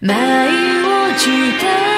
舞い落ちた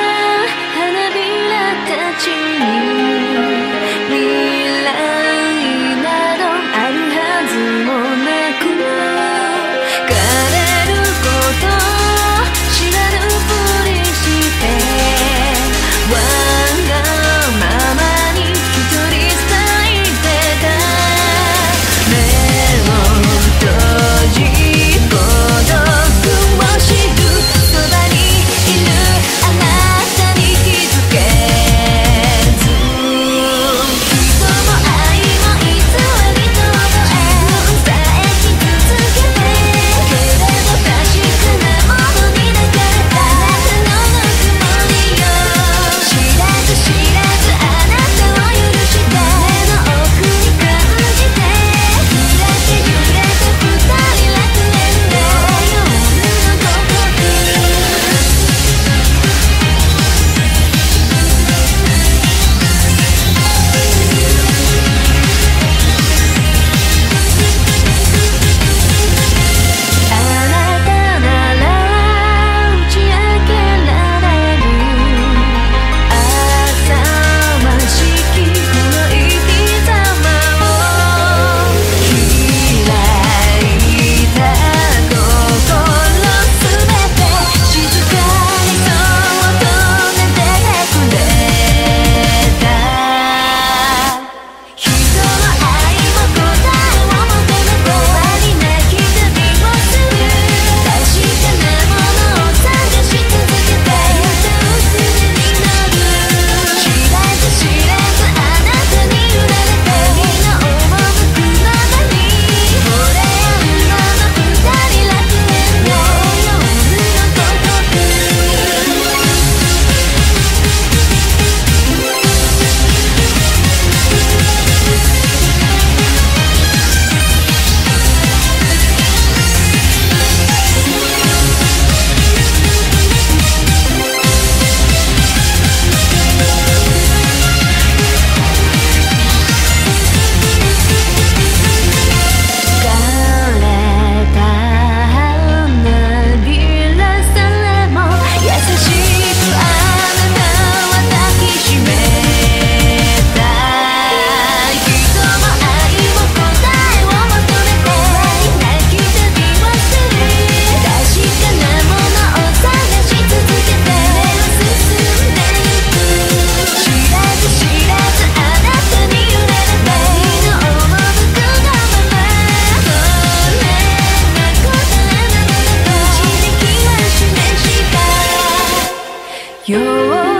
You're